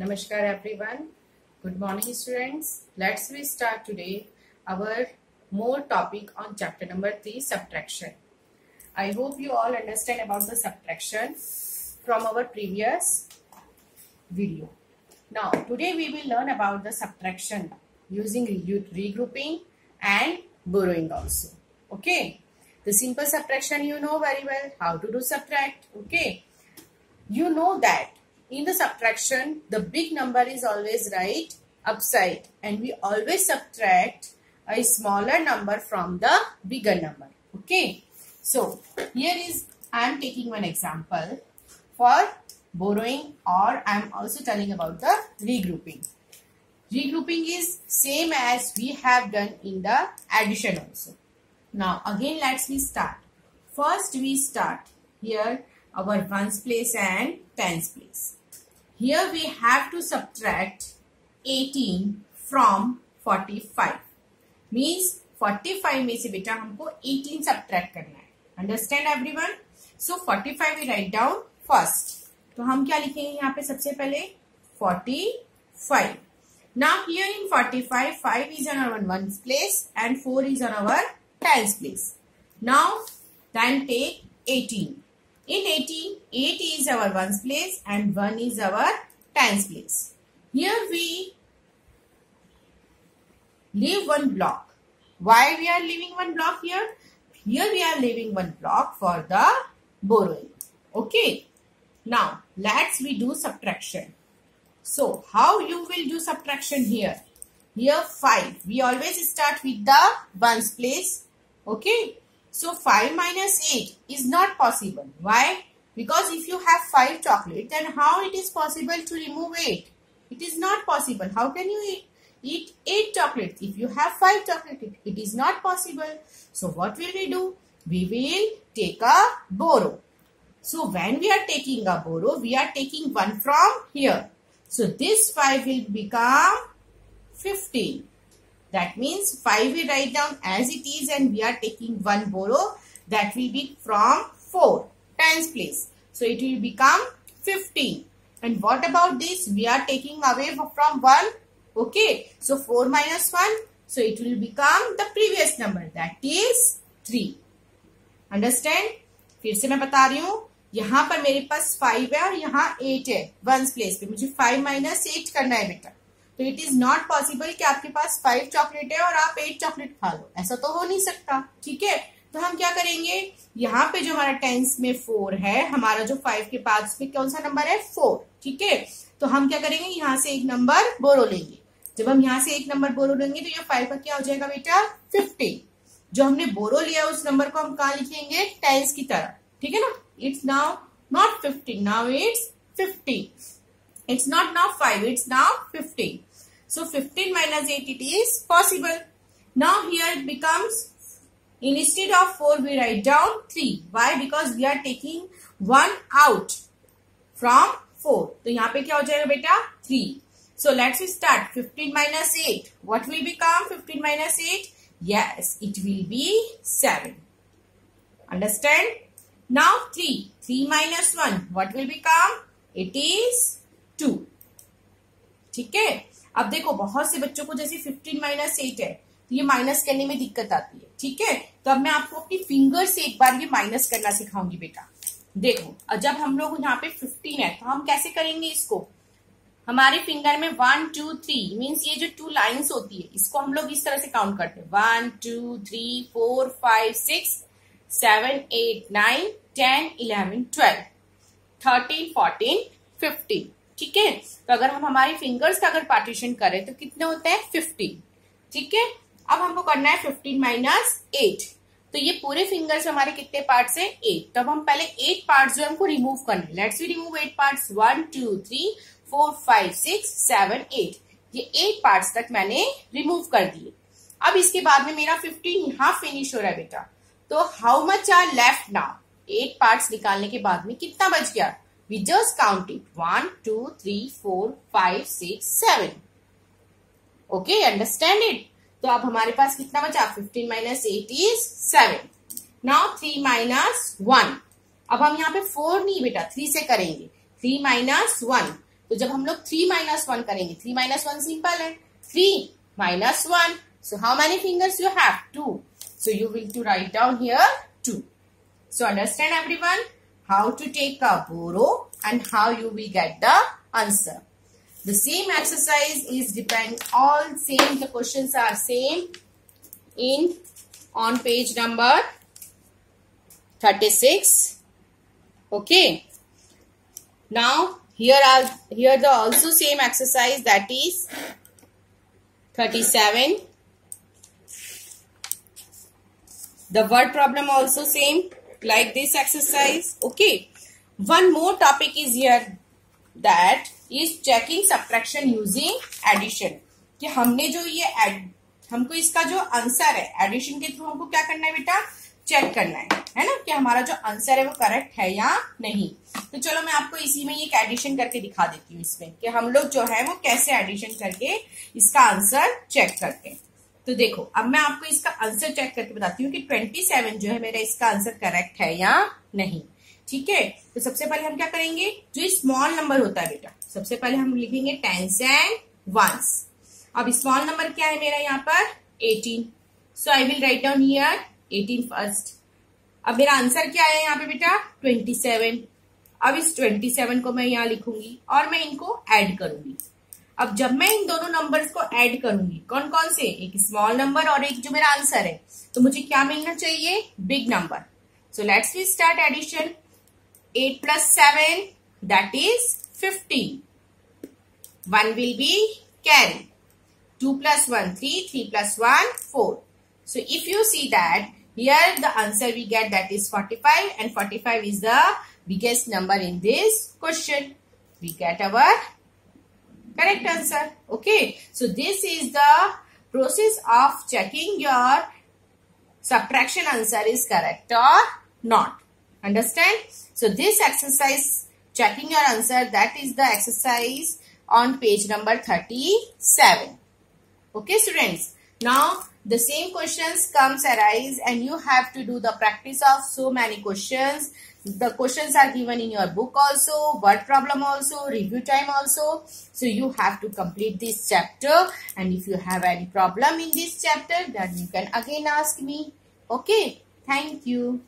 Namaskar everyone. Good morning students. Let's we start today our more topic on chapter number 3 subtraction. I hope you all understand about the subtraction from our previous video. Now today we will learn about the subtraction using regrouping and borrowing also. Okay. The simple subtraction you know very well how to do subtract. Okay. You know that in the subtraction the big number is always right upside and we always subtract a smaller number from the bigger number. Okay. So here is I am taking one example for borrowing or I am also telling about the regrouping. Regrouping is same as we have done in the addition also. Now again let's we start. First we start here our ones place and tens place. Here we have to subtract 18 from 45. Means 45 में से बेटा हमको 18 subtract करना है. Understand everyone? So 45 we write down first. तो हम क्या लिखेंगे यहाँ पे सबसे पहले 45. Now here in 45, 5 is on our ones place and 4 is on our tens place. Now then take 18. In 18, 8 is our ones place and 1 is our tens place. Here we leave one block. Why we are leaving one block here? Here we are leaving one block for the borrowing. Okay. Now let's we do subtraction. So how you will do subtraction here? Here 5. We always start with the ones place. Okay. So 5 minus 8 is not possible. Why? Because if you have 5 chocolate, then how it is possible to remove 8? It is not possible. How can you eat, eat 8 chocolates? If you have 5 chocolate, it, it is not possible. So what will we do? We will take a borrow. So when we are taking a borrow, we are taking 1 from here. So this 5 will become 15. That means 5 we write down as it is and we are taking 1 borrow. That will be from 4 tens place. So it will become 15. And what about this? We are taking away from 1. Okay. So 4 minus 1. So it will become the previous number. That is 3. Understand? फिर से मैं बता रही हूँ यहाँ पर मेरे पास 5 है और यहाँ 8 है वंस प्लेस पे मुझे 5 माइनस एट करना है बेटा तो इट इज़ नॉट पॉसिबल कि आपके पास फाइव चॉकलेट है और आप एट चॉकलेट खा लो। ऐसा तो हो नहीं सकता, ठीक है? तो हम क्या करेंगे? यहाँ पे जो हमारा टेंस में फोर है, हमारा जो फाइव के पास में कौन सा नंबर है? फोर ठीक है? तो हम क्या करेंगे? यहाँ से एक नंबर बोरो लेंगे। जब हम यहाँ से एक नंबर बोरो लेंगे तो ये फाइव का क्या हो जाएगा बेटा? फिफ्टीन जो हमने बोरो लिया, उस नंबर को हम कहा लिखेंगे? टेंस की तरह, ठीक है ना? It's now not fifteen now it's fifty It's not now 5, it's now 15. So 15 minus 8 it is possible. Now here it becomes, instead of 4 we write down 3. Why? Because we are taking 1 out from 4. तो यहाँ पे क्या हो जाएगा बेटा 3. So let's start. 15 minus 8. What will become 15 minus 8? Yes, it will be 7. Understand? Now 3. 3 minus 1. What will become? It is two. ठीक है? अब देखो, बहुत से बच्चों को जैसे फिफ्टीन माइनस एट है तो ये माइनस करने में दिक्कत आती है, ठीक है? तो अब मैं आपको अपनी फिंगर से एक बार ये माइनस करना सिखाऊँगी बेटा। देखो जब हम लोग यहाँ पे फिफ्टीन है तो हम कैसे करेंगे इसको? हमारे फिंगर में वन टू थ्री मीन्स ये जो टू लाइंस होती है, इसको हम लोग इस तरह से काउंट करते हैं। One two three four five six seven eight nine ten eleven twelve thirteen fourteen fifteen ठीक है? तो अगर हम हमारी फिंगर्स का अगर पार्टीशन करें तो कितने होते हैं? फिफ्टीन ठीक है? अब हमको करना है फिफ्टीन माइनस एट तो ये पूरे फिंगर्स हमारे कितने पार्ट्स है? एट तब हम पहले एट पार्ट्स जो हमको रिमूव करने let's we remove eight parts one two three four five six seven eight ये एट पार्ट्स तक मैंने रिमूव कर दिए। अब इसके बाद में मेरा फिफ्टीन यहाँ फिनिश हो रहा है बेटा। तो how much are left now eight parts निकालने के बाद में कितना बच गया? We just count it. 1, 2, 3, 4, 5, 6, 7. Okay, understand it? तो अब हमारे पास कितना बचा? 15 minus eight is seven now three minus one अब हम यहाँ पे फोर नहीं बेटा थ्री से करेंगे। थ्री माइनस वन तो जब हम लोग थ्री माइनस वन करेंगे थ्री माइनस वन सिंपल है। Three minus one so how many fingers you have two so you will two write down here two so understand everyone how to take a borrow and how you will get the answer. The same exercise is depend all same the questions are same in on page number 36 okay. Now here are here the also same exercise that is 37 the word problem also same like this exercise, okay? One more topic is here that is checking subtraction using addition. कि हमने जो ये हमको इसका जो answer है addition के through हमको क्या करना है बेटा? चेक करना है है ना? कि हमारा जो आंसर है वो करेक्ट है या नहीं? तो चलो मैं आपको इसी में एक एडिशन करके दिखा देती हूँ इसमें कि हम लोग जो है वो कैसे एडिशन करके इसका आंसर चेक करते हैं। तो देखो, अब मैं आपको इसका आंसर चेक करके बताती हूँ कि ट्वेंटी सेवन जो है मेरा इसका आंसर करेक्ट है या नहीं। ठीक है? तो सबसे पहले हम क्या करेंगे? जो स्मॉल नंबर होता है बेटा, सबसे पहले हम लिखेंगे टेंस एंड वंस अब स्मॉल नंबर क्या है मेरा यहाँ पर? 18 so I will write down here 18 first अब मेरा आंसर क्या है यहाँ पे बेटा? 27 अब इस 27 को मैं यहाँ लिखूँगी और मैं इनको ऐड करूँगी। अब जब मैं इन दोनों नंबर्स को ऐड करूँगी कौन कौन से? एक स्मॉल नंबर और एक जो मेरा आंसर है। तो मुझे क्या मिलना चाहिए? Big number so let's we start addition eight plus seven that is fifteen one will be carry 2 plus 1, 3, 3 plus 1, 4. So if you see that, here the answer we get that is 45 and 45 is the biggest number in this question. We get our correct answer. Okay. So this is the process of checking your subtraction answer is correct or not. Understand? So this exercise checking your answer that is the exercise on page number 37. Okay students. Now the same questions comes arise and you have to do the practice of so many questions. The questions are given in your book also, word problem also, review time also. So you have to complete this chapter and if you have any problem in this chapter then you can again ask me. Okay. Thank you.